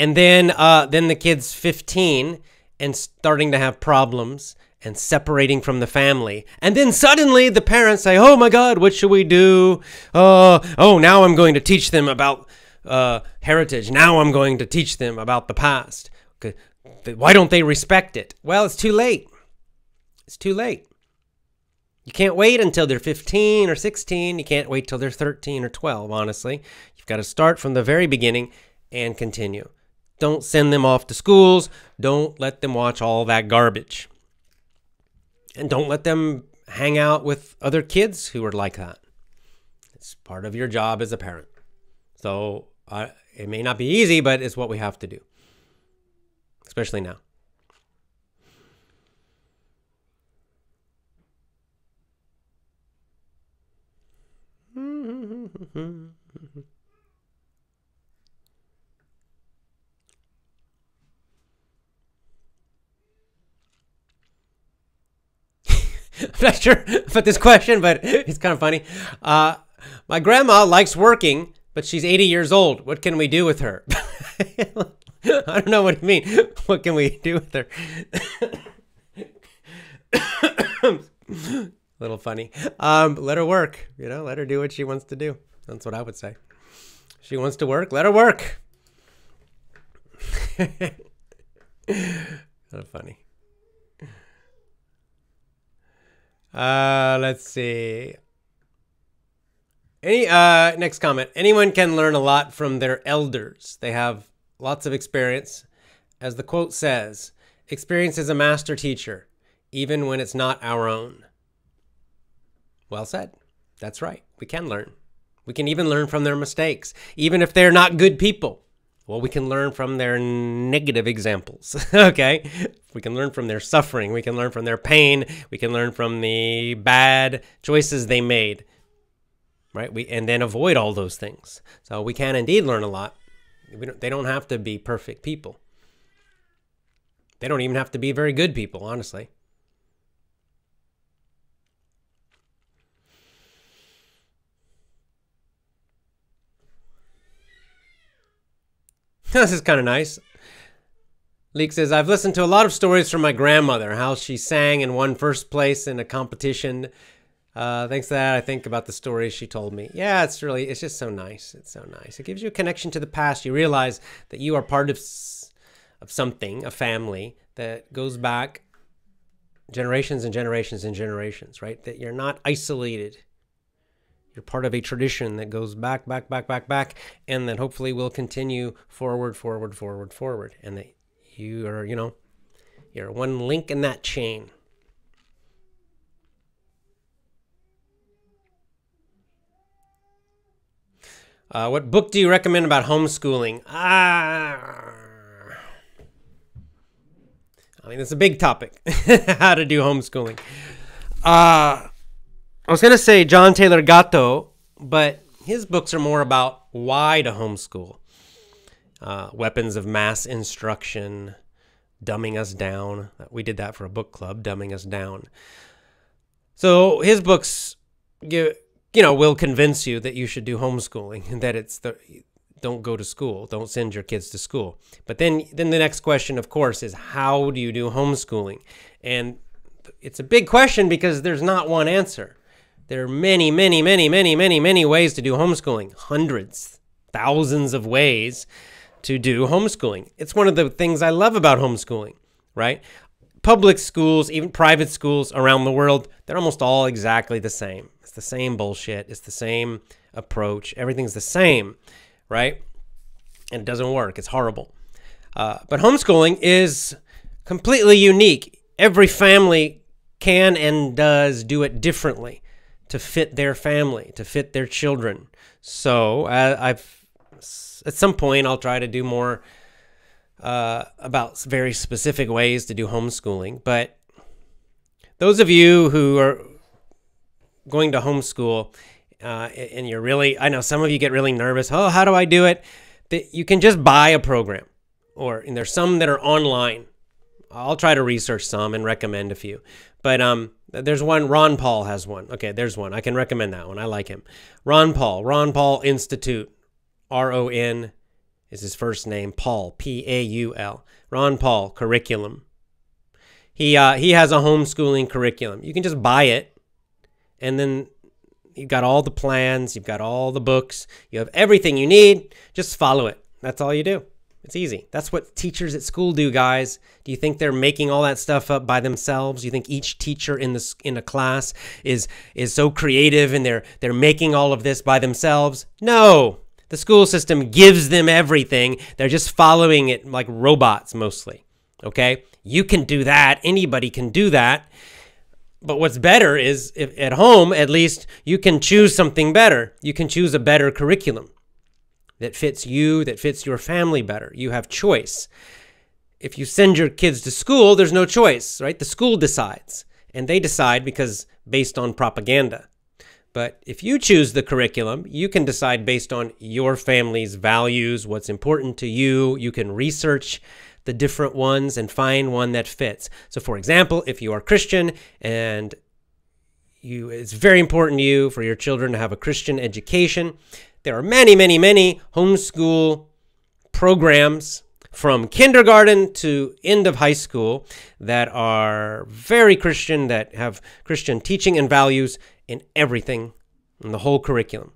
and then uh, then the kid's 15 and starting to have problems and separating from the family. And then suddenly the parents say, "Oh my God, what should we do? Uh, oh, now I'm going to teach them about uh, heritage. Now I'm going to teach them about the past. Why don't they respect it? Well, it's too late. It's too late. You can't wait until they're 15 or 16. You can't wait till they're 13 or 12, honestly. You've got to start from the very beginning and continue. Don't send them off to schools. Don't let them watch all that garbage. And don't let them hang out with other kids who are like that. It's part of your job as a parent. So uh, it may not be easy, but it's what we have to do, especially now. [LAUGHS] I'm [LAUGHS] not sure about this question, but [LAUGHS] it's kind of funny. Uh, my grandma likes working, but she's 80 years old. What can we do with her? [LAUGHS] I don't know what you mean. What can we do with her? A [COUGHS] little funny. Um, let her work. You know, let her do what she wants to do. That's what I would say. She wants to work. Let her work. kind of funny. Uh, let's see. Any uh, next comment. Anyone can learn a lot from their elders. They have lots of experience. As the quote says, experience is a master teacher, even when it's not our own. Well said. That's right. We can learn. We can even learn from their mistakes, even if they're not good people. Well, we can learn from their negative examples. [LAUGHS] okay? We can learn from their suffering. We can learn from their pain. We can learn from the bad choices they made. Right? We and then avoid all those things. So we can indeed learn a lot. Don't, they don't have to be perfect people. They don't even have to be very good people, honestly. [LAUGHS] this is kind of nice. Leek says, I've listened to a lot of stories from my grandmother, how she sang and won first place in a competition. Uh, thanks to that, I think about the stories she told me. Yeah, it's really, it's just so nice. It's so nice. It gives you a connection to the past. You realize that you are part of, of something, a family that goes back generations and generations and generations, right? That you're not isolated. You're part of a tradition that goes back, back, back, back, back, and that hopefully will continue forward, forward, forward, forward. And that you are, you know, you're one link in that chain. Uh, what book do you recommend about homeschooling? Ah, I mean, it's a big topic. [LAUGHS] how to do homeschooling. Uh, I was going to say John Taylor Gatto, but his books are more about why to homeschool. Uh, weapons of mass instruction, dumbing us down. We did that for a book club, dumbing us down. So his books, you, you know, will convince you that you should do homeschooling and [LAUGHS] that it's the don't go to school, don't send your kids to school. But then, then the next question, of course, is how do you do homeschooling? And it's a big question because there's not one answer. There are many, many, many, many, many, many ways to do homeschooling. Hundreds, thousands of ways to do homeschooling. It's one of the things I love about homeschooling, right? Public schools, even private schools around the world, they're almost all exactly the same. It's the same bullshit. It's the same approach. Everything's the same, right? And it doesn't work. It's horrible. Uh, but homeschooling is completely unique. Every family can and does do it differently to fit their family, to fit their children. So uh, I've at some point I'll try to do more uh, about very specific ways to do homeschooling. But those of you who are going to homeschool uh, and you're really, I know some of you get really nervous. Oh, how do I do it? You can just buy a program, or and there's some that are online. I'll try to research some and recommend a few. But um, there's one, Ron Paul has one. Okay, there's one. I can recommend that one. I like him. Ron Paul, Ron Paul Institute, R O N is his first name, Paul, P A U L. Ron Paul curriculum. He, uh, he has a homeschooling curriculum. You can just buy it, and then you've got all the plans, you've got all the books, you have everything you need. Just follow it. That's all you do. It's easy. That's what teachers at school do, guys. Do you think they're making all that stuff up by themselves? You think each teacher in the in a class is is so creative and they're they're making all of this by themselves? No. The school system gives them everything. They're just following it like robots mostly. Okay? You can do that. Anybody can do that. But what's better is if at home, at least you can choose something better. You can choose a better curriculum that fits you, that fits your family better. You have choice. If you send your kids to school, there's no choice, right? The school decides, and they decide because based on propaganda. But if you choose the curriculum, you can decide based on your family's values, what's important to you. You can research the different ones and find one that fits. So, for example, if you are Christian and you, it's very important to you for your children to have a Christian education, there are many, many, many homeschool programs from kindergarten to end of high school that are very Christian, that have Christian teaching and values in everything, in the whole curriculum.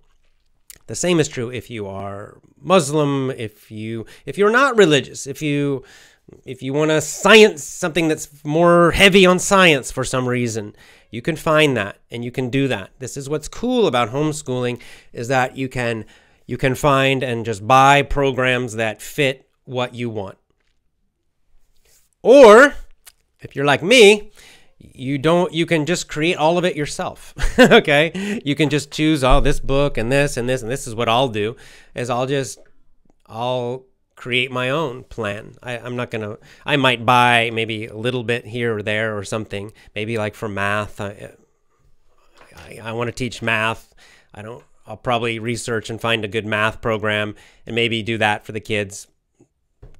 The same is true if you are Muslim, if you if you're not religious, if you if you want to science something that's more heavy on science for some reason, you can find that and you can do that. This is what's cool about homeschooling is that you can you can find and just buy programs that fit what you want. Or if you're like me, you don't you can just create all of it yourself [LAUGHS] okay you can just choose oh this book and this and this and this is what i'll do is i'll just i'll create my own plan I, i'm not gonna i might buy maybe a little bit here or there or something maybe like for math i, I, I want to teach math i don't i'll probably research and find a good math program and maybe do that for the kids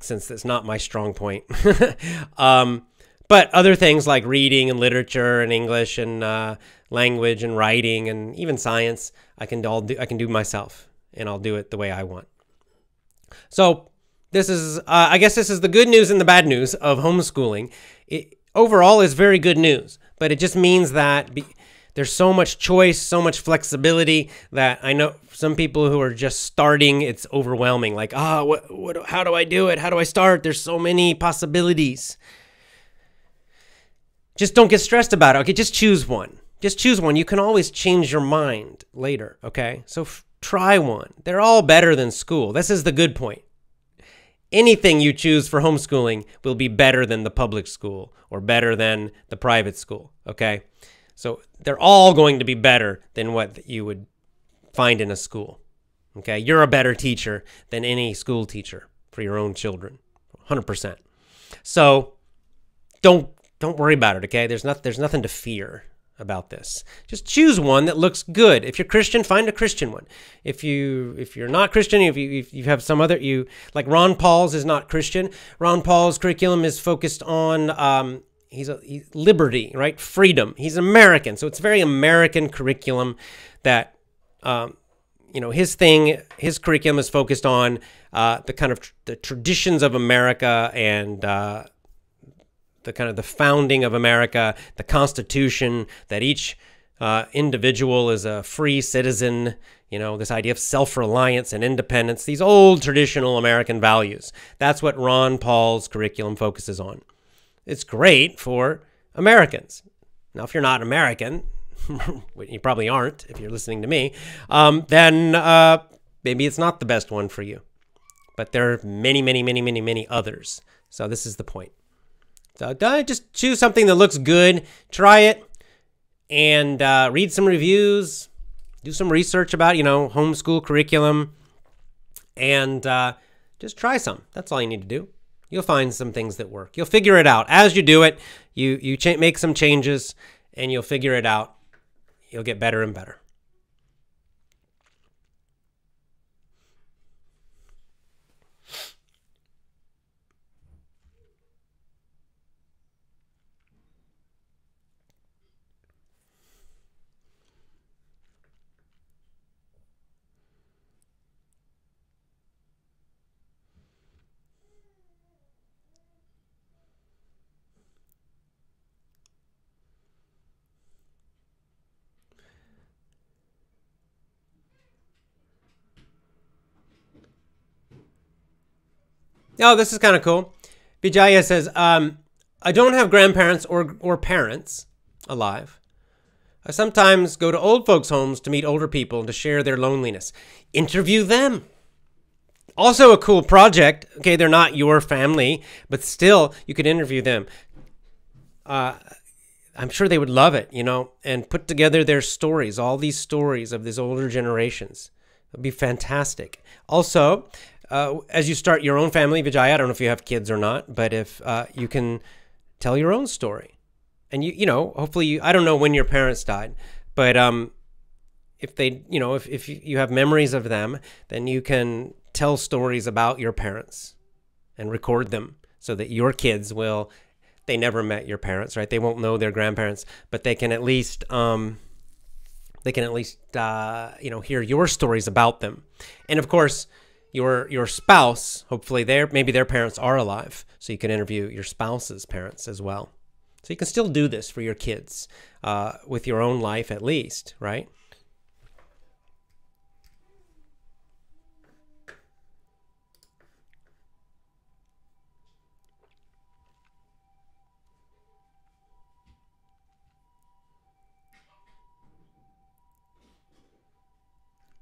since it's not my strong point [LAUGHS] um, but other things like reading and literature and English and uh, language and writing and even science, I can all do. I can do myself, and I'll do it the way I want. So this is, uh, I guess, this is the good news and the bad news of homeschooling. It overall is very good news, but it just means that. Be, there's so much choice, so much flexibility that I know some people who are just starting, it's overwhelming. Like, ah, oh, what, what, how do I do it? How do I start? There's so many possibilities just don't get stressed about it. Okay, just choose one. Just choose one. You can always change your mind later. Okay, so try one. They're all better than school. This is the good point. Anything you choose for homeschooling will be better than the public school or better than the private school. Okay, so they're all going to be better than what you would find in a school. Okay, you're a better teacher than any school teacher for your own children, 100%. So don't don't worry about it, okay? There's not there's nothing to fear about this. Just choose one that looks good. If you're Christian, find a Christian one. If you if you're not Christian, if you if you have some other you like Ron Paul's is not Christian. Ron Paul's curriculum is focused on um, he's a he's liberty, right? Freedom. He's American, so it's very American curriculum that um, you know his thing. His curriculum is focused on uh, the kind of tr- the traditions of America and uh, the kind of the founding of America, the Constitution, that each uh, individual is a free citizen, you know, this idea of self reliance and independence, these old traditional American values. That's what Ron Paul's curriculum focuses on. It's great for Americans. Now, if you're not American, [LAUGHS] you probably aren't if you're listening to me, um, then uh, maybe it's not the best one for you. But there are many, many, many, many, many others. So this is the point. So just choose something that looks good, try it, and uh, read some reviews, do some research about you know homeschool curriculum, and uh, just try some. That's all you need to do. You'll find some things that work. You'll figure it out as you do it. You you make some changes, and you'll figure it out. You'll get better and better. Oh, this is kind of cool. Vijaya says, um, I don't have grandparents or, or parents alive. I sometimes go to old folks' homes to meet older people and to share their loneliness. Interview them. Also, a cool project. Okay, they're not your family, but still, you could interview them. Uh, I'm sure they would love it, you know, and put together their stories, all these stories of these older generations. It would be fantastic. Also, uh, as you start your own family, Vijay, I don't know if you have kids or not, but if uh, you can tell your own story, and you you know, hopefully you, I don't know when your parents died, but um, if they you know if if you have memories of them, then you can tell stories about your parents and record them so that your kids will they never met your parents, right? They won't know their grandparents, but they can at least um, they can at least uh, you know hear your stories about them, and of course your your spouse, hopefully their maybe their parents are alive, so you can interview your spouse's parents as well. So you can still do this for your kids uh, with your own life at least, right?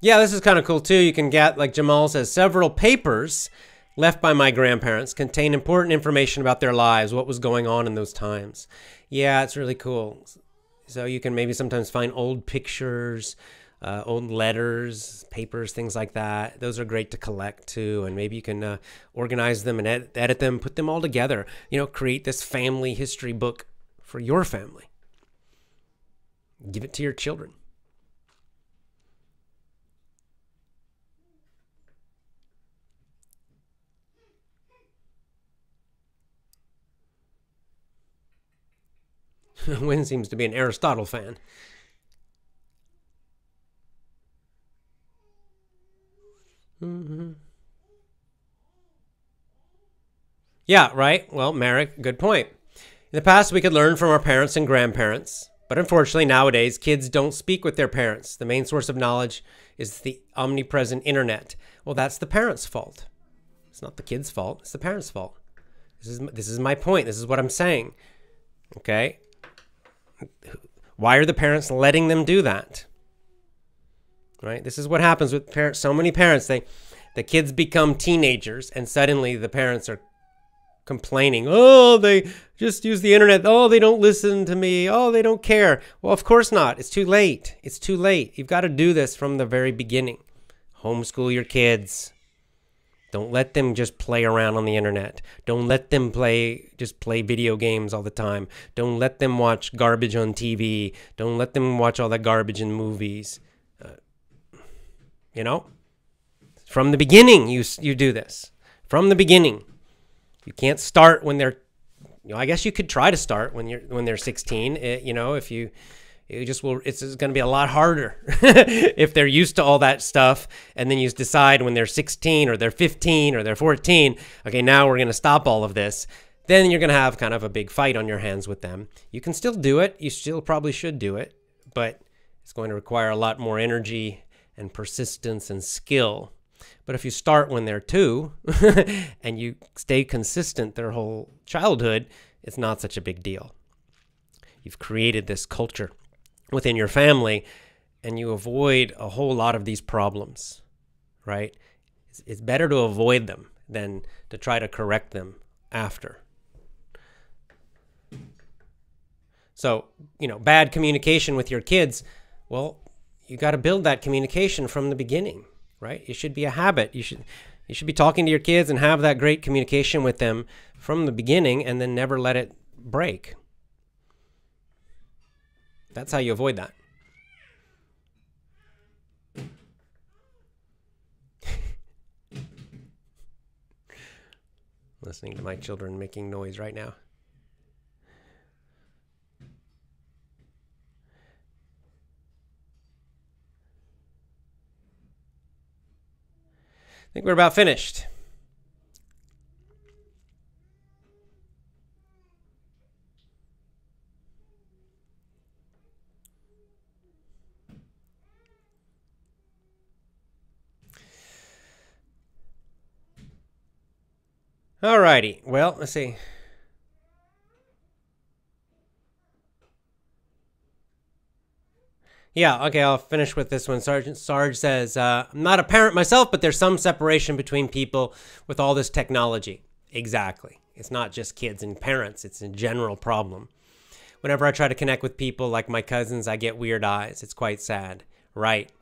Yeah, this is kind of cool too. You can get, like Jamal says, several papers left by my grandparents contain important information about their lives, what was going on in those times. Yeah, it's really cool. So you can maybe sometimes find old pictures, uh, old letters, papers, things like that. Those are great to collect too. And maybe you can uh, organize them and ed- edit them, put them all together. You know, create this family history book for your family. Give it to your children. [LAUGHS] Wynn seems to be an Aristotle fan. Mm-hmm. Yeah, right. Well, Merrick, good point. In the past, we could learn from our parents and grandparents, but unfortunately, nowadays, kids don't speak with their parents. The main source of knowledge is the omnipresent internet. Well, that's the parents' fault. It's not the kids' fault, it's the parents' fault. This is, this is my point. This is what I'm saying. Okay? Why are the parents letting them do that? Right? This is what happens with parents. So many parents, they the kids become teenagers and suddenly the parents are complaining, "Oh, they just use the internet. Oh, they don't listen to me. Oh, they don't care." Well, of course not. It's too late. It's too late. You've got to do this from the very beginning. Homeschool your kids. Don't let them just play around on the internet. Don't let them play just play video games all the time. Don't let them watch garbage on TV. Don't let them watch all that garbage in movies. Uh, you know, from the beginning, you you do this. From the beginning, you can't start when they're. You know, I guess you could try to start when you're when they're 16. It, you know, if you it just will it's going to be a lot harder [LAUGHS] if they're used to all that stuff and then you decide when they're 16 or they're 15 or they're 14 okay now we're going to stop all of this then you're going to have kind of a big fight on your hands with them. You can still do it you still probably should do it but it's going to require a lot more energy and persistence and skill. But if you start when they're two [LAUGHS] and you stay consistent their whole childhood it's not such a big deal. You've created this culture within your family and you avoid a whole lot of these problems, right? It's, it's better to avoid them than to try to correct them after. So, you know, bad communication with your kids, well, you got to build that communication from the beginning, right? It should be a habit. You should you should be talking to your kids and have that great communication with them from the beginning and then never let it break. That's how you avoid that. [LAUGHS] Listening to my children making noise right now. I think we're about finished. Alrighty. Well, let's see. Yeah, okay, I'll finish with this one. Sergeant Sarge says, uh, I'm not a parent myself, but there's some separation between people with all this technology. Exactly. It's not just kids and parents, it's a general problem. Whenever I try to connect with people like my cousins, I get weird eyes. It's quite sad. Right.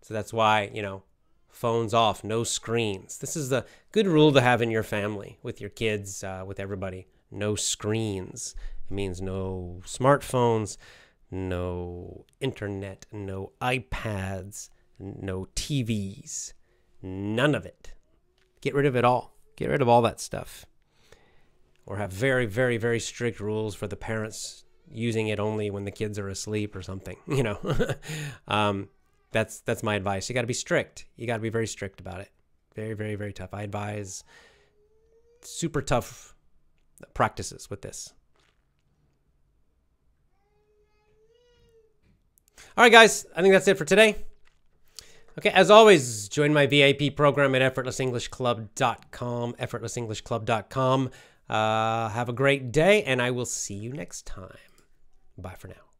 So that's why, you know, phones off, no screens. This is a good rule to have in your family, with your kids, uh, with everybody. No screens. It means no smartphones, no internet, no iPads, no TVs. None of it. Get rid of it all. Get rid of all that stuff. Or have very, very, very strict rules for the parents using it only when the kids are asleep or something, [LAUGHS] you know. [LAUGHS] um, that's that's my advice. You got to be strict. You got to be very strict about it. Very, very, very tough. I advise super tough practices with this. All right, guys. I think that's it for today. Okay, as always, join my VIP program at effortlessenglishclub.com. Effortlessenglishclub.com. Uh, have a great day, and I will see you next time. Bye for now.